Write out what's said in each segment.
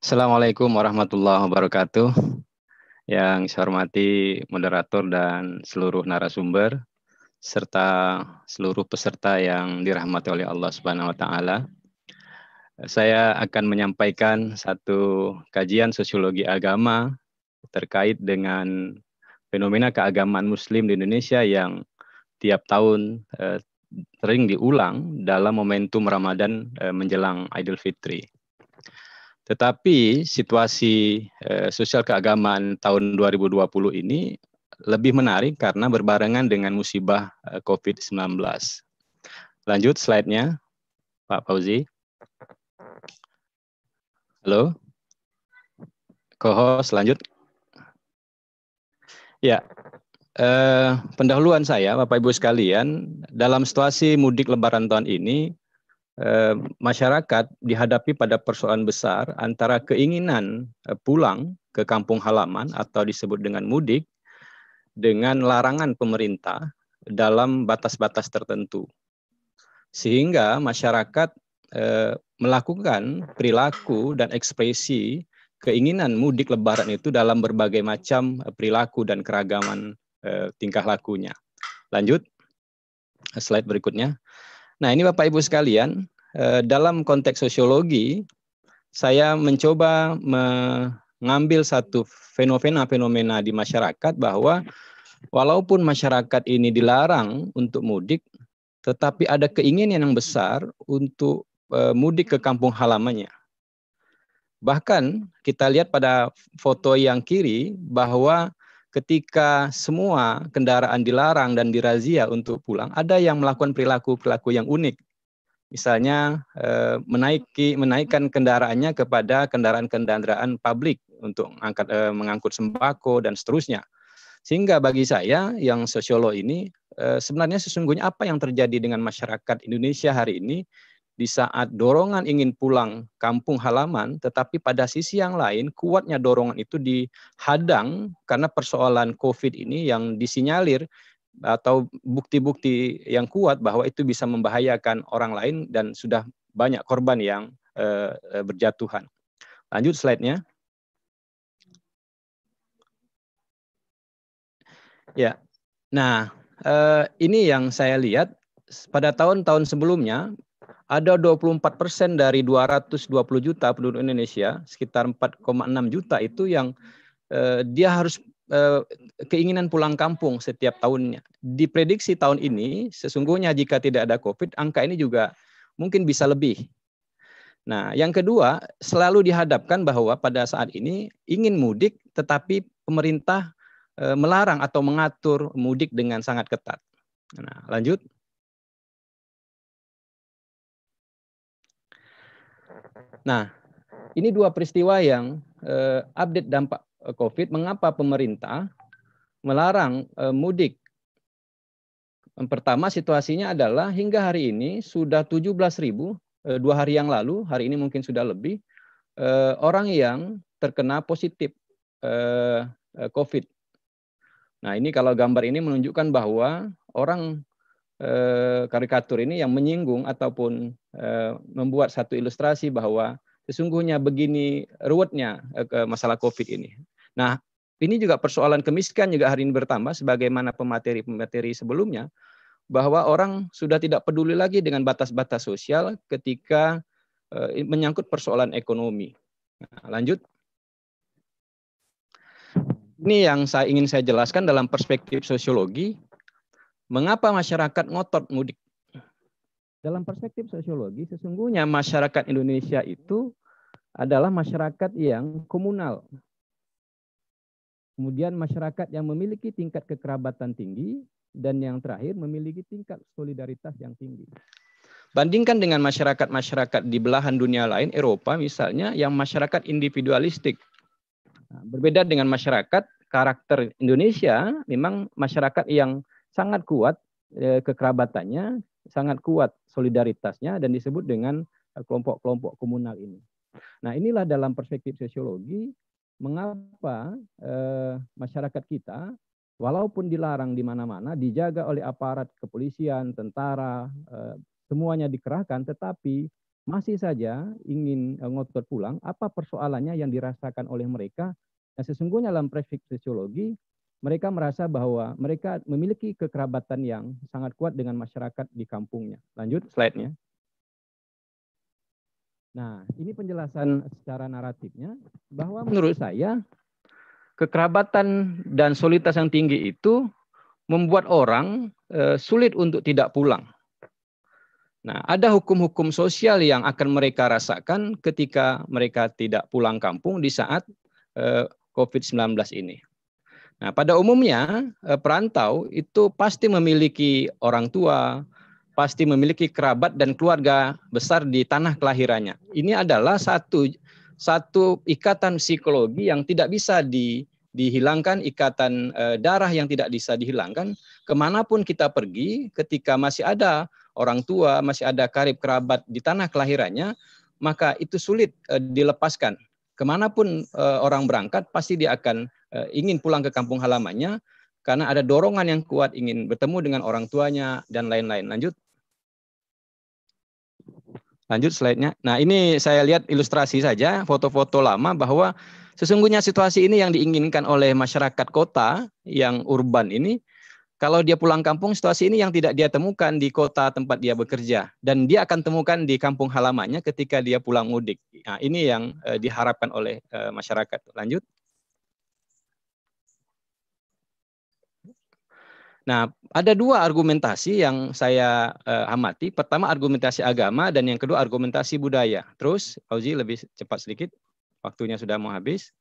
Assalamualaikum warahmatullahi wabarakatuh. Yang saya hormati moderator dan seluruh narasumber serta seluruh peserta yang dirahmati oleh Allah Subhanahu wa taala. Saya akan menyampaikan satu kajian sosiologi agama terkait dengan fenomena keagamaan muslim di Indonesia yang tiap tahun eh, sering diulang dalam momentum Ramadan eh, menjelang Idul Fitri. Tetapi situasi eh, sosial keagamaan tahun 2020 ini lebih menarik karena berbarengan dengan musibah eh, COVID-19. Lanjut slide-nya, Pak Fauzi. Halo. Co-host, lanjut. Ya, eh, pendahuluan saya, Bapak Ibu sekalian, dalam situasi mudik Lebaran tahun ini, Eh, masyarakat dihadapi pada persoalan besar antara keinginan eh, pulang ke kampung halaman atau disebut dengan mudik dengan larangan pemerintah dalam batas-batas tertentu. Sehingga masyarakat eh, melakukan perilaku dan ekspresi keinginan mudik lebaran itu dalam berbagai macam perilaku dan keragaman tingkah lakunya. Lanjut, slide berikutnya. Nah, ini Bapak Ibu sekalian, dalam konteks sosiologi, saya mencoba mengambil satu fenomena-fenomena di masyarakat bahwa walaupun masyarakat ini dilarang untuk mudik, tetapi ada keinginan yang besar untuk eh, mudik ke kampung halamannya. Bahkan kita lihat pada foto yang kiri bahwa ketika semua kendaraan dilarang dan dirazia untuk pulang, ada yang melakukan perilaku-perilaku yang unik. Misalnya eh, menaiki menaikkan kendaraannya kepada kendaraan-kendaraan publik untuk mengangkat, eh, mengangkut sembako dan seterusnya. Sehingga bagi saya yang sosiolog ini eh, sebenarnya sesungguhnya apa yang terjadi dengan masyarakat Indonesia hari ini di saat dorongan ingin pulang kampung halaman, tetapi pada sisi yang lain kuatnya dorongan itu dihadang karena persoalan COVID ini yang disinyalir atau bukti-bukti yang kuat bahwa itu bisa membahayakan orang lain dan sudah banyak korban yang uh, berjatuhan. Lanjut slide-nya. Ya, nah uh, ini yang saya lihat pada tahun-tahun sebelumnya ada 24 persen dari 220 juta penduduk Indonesia, sekitar 4,6 juta itu yang eh, dia harus eh, keinginan pulang kampung setiap tahunnya. Diprediksi tahun ini, sesungguhnya jika tidak ada COVID, angka ini juga mungkin bisa lebih. Nah, yang kedua, selalu dihadapkan bahwa pada saat ini ingin mudik, tetapi pemerintah eh, melarang atau mengatur mudik dengan sangat ketat. Nah, lanjut. Nah, ini dua peristiwa yang uh, update dampak eh, COVID. Mengapa pemerintah melarang uh, mudik? Pertama situasinya adalah hingga hari ini sudah 17 ribu, uh, dua hari yang lalu, hari ini mungkin sudah lebih, orang yang terkena positif COVID. Nah ini kalau gambar ini menunjukkan bahwa orang karikatur ini yang menyinggung ataupun membuat satu ilustrasi bahwa sesungguhnya begini ruwetnya eh, masalah COVID ini. Nah, ini juga persoalan kemiskinan juga hari ini bertambah sebagaimana pemateri-pemateri sebelumnya bahwa orang sudah tidak peduli lagi dengan batas-batas sosial ketika eh, menyangkut persoalan ekonomi. Nah, lanjut. Ini yang saya ingin saya jelaskan dalam perspektif sosiologi. Mengapa masyarakat ngotot mudik dalam perspektif sosiologi, sesungguhnya masyarakat Indonesia itu adalah masyarakat yang komunal. Kemudian masyarakat yang memiliki tingkat kekerabatan tinggi dan yang terakhir memiliki tingkat solidaritas yang tinggi. Bandingkan dengan masyarakat-masyarakat di belahan dunia lain, Eropa misalnya, yang masyarakat individualistik. Nah, berbeda dengan masyarakat karakter Indonesia, memang masyarakat yang sangat kuat eh, kekerabatannya, sangat kuat solidaritasnya dan disebut dengan eh, kelompok-kelompok komunal ini. Nah, inilah dalam perspektif sosiologi mengapa eh, masyarakat kita walaupun dilarang di mana-mana dijaga oleh aparat kepolisian, tentara, eh, semuanya dikerahkan tetapi masih saja ingin uh, ngotot pulang, apa persoalannya yang dirasakan oleh mereka? Nah, sesungguhnya dalam praktik sosiologi, mereka merasa bahwa mereka memiliki kekerabatan yang sangat kuat dengan masyarakat di kampungnya. Lanjut slide-nya. Nah, ini penjelasan secara naratifnya bahwa menurut saya kekerabatan dan soliditas yang tinggi itu membuat orang e, sulit untuk tidak pulang. Nah, ada hukum-hukum sosial yang akan mereka rasakan ketika mereka tidak pulang kampung di saat eh, COVID-19 ini. Nah, pada umumnya eh, perantau itu pasti memiliki orang tua, pasti memiliki kerabat dan keluarga besar di tanah kelahirannya. Ini adalah satu satu ikatan psikologi yang tidak bisa di, dihilangkan, ikatan eh, darah yang tidak bisa dihilangkan. Ke mana pun kita pergi, ketika masih ada orang tua, masih ada karib kerabat di tanah kelahirannya, maka itu sulit uh, dilepaskan. Ke mana pun uh, orang berangkat, pasti dia akan uh, ingin pulang ke kampung halamannya, karena ada dorongan yang kuat ingin bertemu dengan orang tuanya, dan lain-lain. Lanjut. Lanjut slide-nya. Nah ini saya lihat ilustrasi saja, foto-foto lama bahwa sesungguhnya situasi ini yang diinginkan oleh masyarakat kota yang urban ini kalau dia pulang kampung, situasi ini yang tidak dia temukan di kota tempat dia bekerja. Dan dia akan temukan di kampung halamannya ketika dia pulang mudik. Nah, ini yang uh, diharapkan oleh uh, masyarakat. Lanjut. Nah, ada dua argumentasi yang saya uh, amati. Pertama argumentasi agama dan yang kedua argumentasi budaya. Terus, Fauzi lebih cepat sedikit. Waktunya sudah mau habis.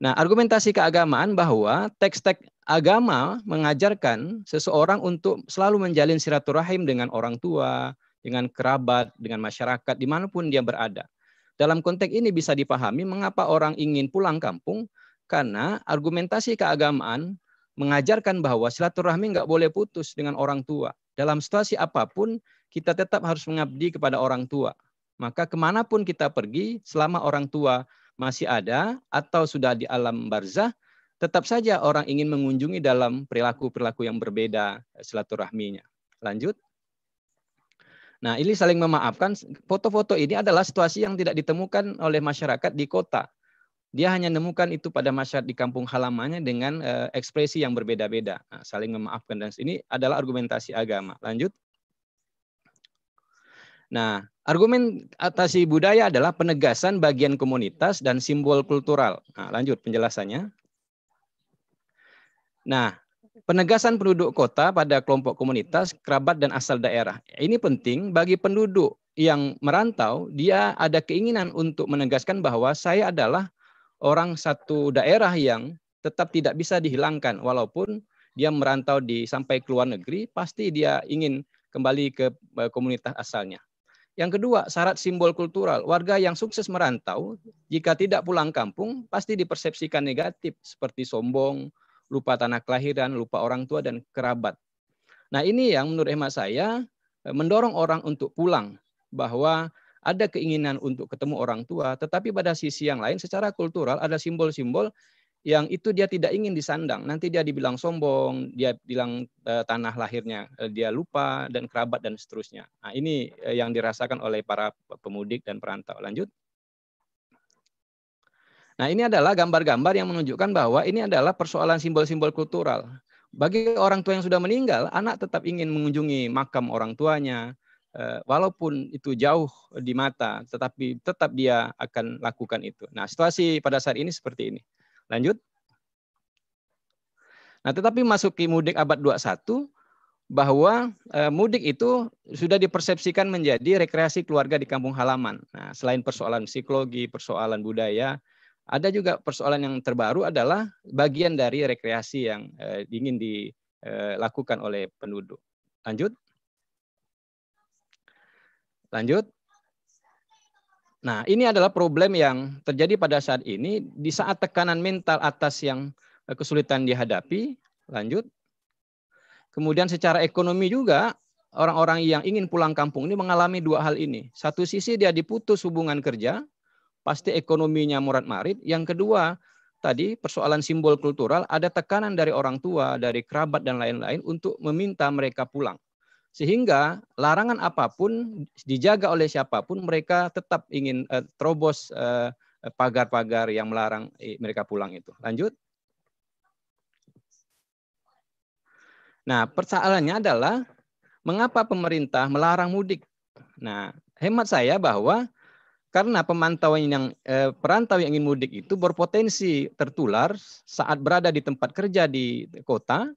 Nah, argumentasi keagamaan bahwa teks-teks agama mengajarkan seseorang untuk selalu menjalin silaturahim dengan orang tua, dengan kerabat, dengan masyarakat, di mana pun dia berada. Dalam konteks ini bisa dipahami mengapa orang ingin pulang kampung, karena argumentasi keagamaan mengajarkan bahwa silaturahmi nggak boleh putus dengan orang tua. Dalam situasi apa pun, kita tetap harus mengabdi kepada orang tua. Maka ke mana pun kita pergi, selama orang tua masih ada atau sudah di alam barzah, tetap saja orang ingin mengunjungi dalam perilaku-perilaku yang berbeda silaturahminya. Lanjut. Nah, ini saling memaafkan. Foto-foto ini adalah situasi yang tidak ditemukan oleh masyarakat di kota. Dia hanya menemukan itu pada masyarakat di kampung halamannya dengan uh, ekspresi yang berbeda-beda. Nah, saling memaafkan dan ini adalah argumentasi agama. Lanjut. Nah, argumen atasi budaya adalah penegasan bagian komunitas dan simbol kultural. Nah, lanjut penjelasannya. Nah, penegasan penduduk kota pada kelompok komunitas, kerabat dan asal daerah. Ini penting bagi penduduk yang merantau, dia ada keinginan untuk menegaskan bahwa saya adalah orang satu daerah yang tetap tidak bisa dihilangkan walaupun dia merantau di sampai ke luar negeri, pasti dia ingin kembali ke eh, komunitas asalnya. Yang kedua, syarat simbol kultural. Warga yang sukses merantau, jika tidak pulang kampung, pasti dipersepsikan negatif, seperti sombong, lupa tanah kelahiran, lupa orang tua, dan kerabat. Nah ini yang menurut hemat saya eh, mendorong orang untuk pulang, bahwa ada keinginan untuk ketemu orang tua, tetapi pada sisi yang lain secara kultural ada simbol-simbol yang itu dia tidak ingin disandang. Nanti dia dibilang sombong, dia bilang uh, tanah lahirnya uh, dia lupa dan kerabat dan seterusnya. Nah, ini uh, yang dirasakan oleh para pemudik dan perantau. Lanjut. Nah, ini adalah gambar-gambar yang menunjukkan bahwa ini adalah persoalan simbol-simbol kultural. Bagi orang tua yang sudah meninggal, anak tetap ingin mengunjungi makam orang tuanya, walaupun itu jauh di mata, tetapi tetap dia akan lakukan itu. Nah, situasi pada saat ini seperti ini. Lanjut. Nah, tetapi masuki mudik abad 21 bahwa e, mudik itu sudah dipersepsikan menjadi rekreasi keluarga di kampung halaman. Nah, selain persoalan psikologi, persoalan budaya, ada juga persoalan yang terbaru adalah bagian dari rekreasi yang e, ingin dilakukan oleh penduduk. Lanjut. Lanjut. Nah, ini adalah problem yang terjadi pada saat ini di saat tekanan mental atas yang eh, kesulitan dihadapi. Lanjut. Kemudian secara ekonomi juga orang-orang yang ingin pulang kampung ini mengalami dua hal ini. Satu sisi dia diputus hubungan kerja, pasti ekonominya murat-marit. Yang kedua, tadi persoalan simbol kultural, ada tekanan dari orang tua, dari kerabat dan lain-lain untuk meminta mereka pulang. Sehingga larangan apa pun dijaga oleh siapa pun mereka tetap ingin uh, terobos uh, pagar-pagar yang melarang mereka pulang itu. Lanjut. Nah, persoalannya adalah mengapa pemerintah melarang mudik? Nah, hemat saya bahwa karena pemantauan yang eh, perantau yang ingin mudik itu berpotensi tertular saat berada di tempat kerja di kota,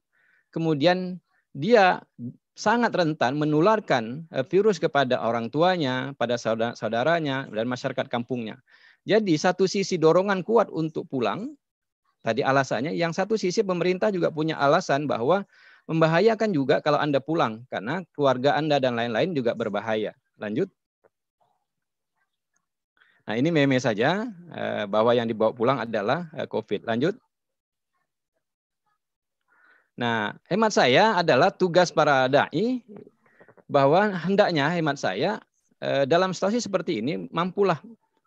kemudian dia sangat rentan menularkan eh, virus kepada orang tuanya, pada saudara saudaranya dan masyarakat kampungnya. Jadi satu sisi dorongan kuat untuk pulang, tadi alasannya, yang satu sisi pemerintah juga punya alasan bahwa membahayakan juga kalau Anda pulang karena keluarga Anda dan lain-lain juga berbahaya. Lanjut. Nah ini meme saja eh, bahwa yang dibawa pulang adalah eh, COVID. Lanjut. Nah hemat saya adalah tugas para dai bahwa hendaknya hemat saya eh, dalam situasi seperti ini mampulah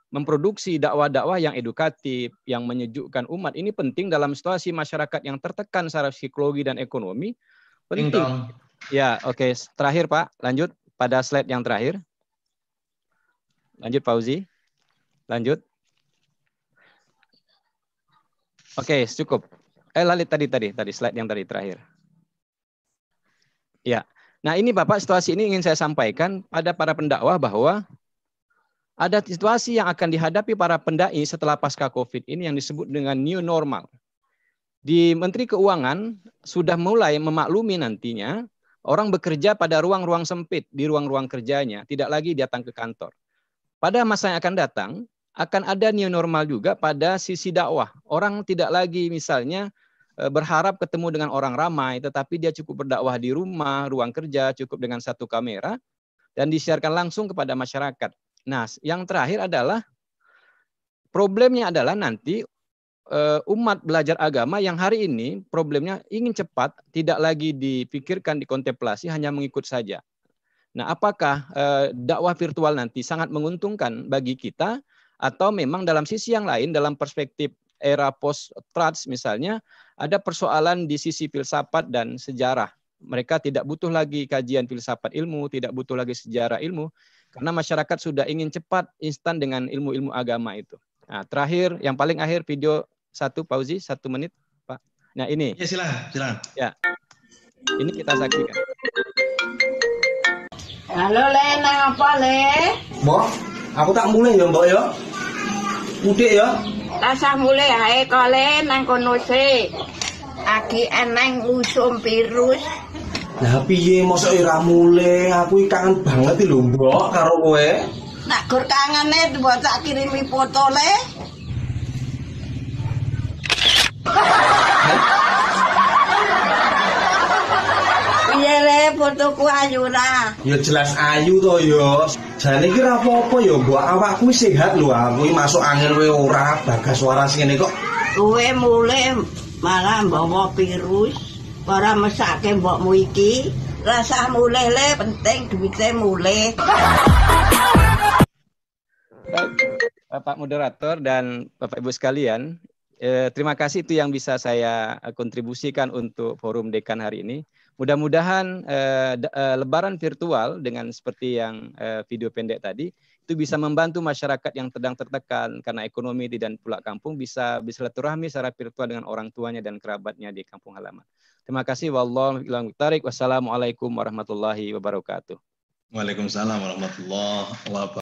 memproduksi dakwah-dakwah yang edukatif, yang menyejukkan umat. Ini penting dalam situasi masyarakat yang tertekan secara psikologi dan ekonomi. Penting. Ya, oke. Okay. Terakhir Pak, lanjut pada slide yang terakhir. Lanjut Fauzi. Lanjut. Oke, cukup. Eh, lalit tadi tadi tadi slide yang tadi terakhir. Ya. Nah, ini Bapak situasi ini ingin saya sampaikan pada para pendakwah bahwa ada situasi yang akan dihadapi para pendai setelah pasca Covid ini yang disebut dengan new normal. Di Menteri Keuangan sudah mulai memaklumi nantinya orang bekerja pada ruang-ruang sempit di ruang-ruang kerjanya, tidak lagi datang ke kantor. Pada masa yang akan datang, akan ada new normal juga pada sisi dakwah. Orang tidak lagi misalnya berharap ketemu dengan orang ramai, tetapi dia cukup berdakwah di rumah, ruang kerja, cukup dengan satu kamera, dan disiarkan langsung kepada masyarakat. Nah, yang terakhir adalah problemnya adalah nanti e, umat belajar agama yang hari ini problemnya ingin cepat, tidak lagi dipikirkan, dikontemplasi, hanya mengikut saja. Nah, apakah e, dakwah virtual nanti sangat menguntungkan bagi kita atau memang dalam sisi yang lain dalam perspektif era post trust misalnya ada persoalan di sisi filsafat dan sejarah. Mereka tidak butuh lagi kajian filsafat ilmu, tidak butuh lagi sejarah ilmu karena masyarakat sudah ingin cepat instan dengan ilmu-ilmu agama itu. Nah, terakhir yang paling akhir video satu pauzi satu menit Pak. Nah ini. Ya silakan, silakan. Ya. Ini kita saksikan. Halo Le, nang apa Le? Mbok, aku tak mulai ya Mbok ya. Mudik ya. Tasah mulai ae kole nang kono. Aki eneng usum virus. Lah piye mosok ora mulai? Aku iki kangen banget lho Mbok karo kowe. Nak gur kangene mbok tak kirimi foto Le. Iya Le, fotoku ayu ra. Ya jelas ayu to ya. Jane iki ora apa-apa ya Mbok. Awakku sehat lho. Aku iki masuk angin kowe ora bagas waras ngene kok. Kowe mulai malah bawa virus. Ora mesake mbokmu iki. Rasah mulai Le, penting duitnya mulai. Bapak moderator dan Bapak Ibu sekalian, eh, terima kasih itu yang bisa saya kontribusikan untuk forum dekan hari ini. Mudah-mudahan eh, eh, lebaran virtual dengan seperti yang eh, video pendek tadi itu bisa membantu masyarakat yang sedang tertekan karena ekonomi dan pulang kampung bisa bersilaturahmi secara virtual dengan orang tuanya dan kerabatnya di kampung halaman. Terima kasih. Wassalamualaikum warahmatullahi wabarakatuh. Waalaikumsalam warahmatullahi wabarakatuh.